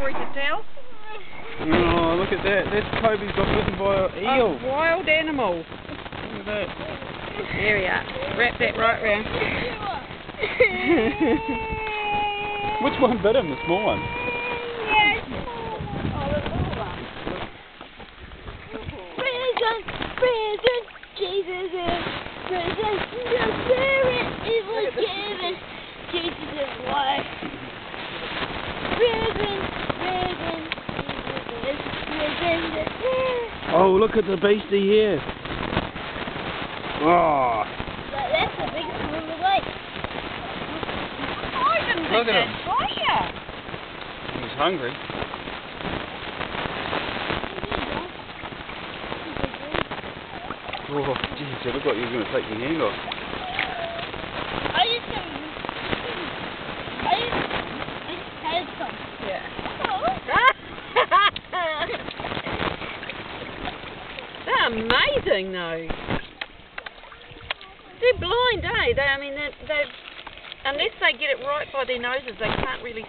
story to tell. Oh, look at that. That's Coby's got bitten by an eel. A wild animal. Look at that. There we are. Wrap that right round. Which one bit him? The small one? Prison, prison, Jesus is prison, the Spirit is was given, Jesus is life. Prison, prison, Jesus is prison, the Spirit. Oh, look at the beastie here. Oh, That- That's the biggest one in the lake. Look at fire. he's hungry. Oh, jeez, I looked like you were going to take your hand off. I just I just, I just had some. Yeah. Oh. They're amazing though. They're blind, eh? They, I mean, they, they, unless they get it right by their noses, they can't really.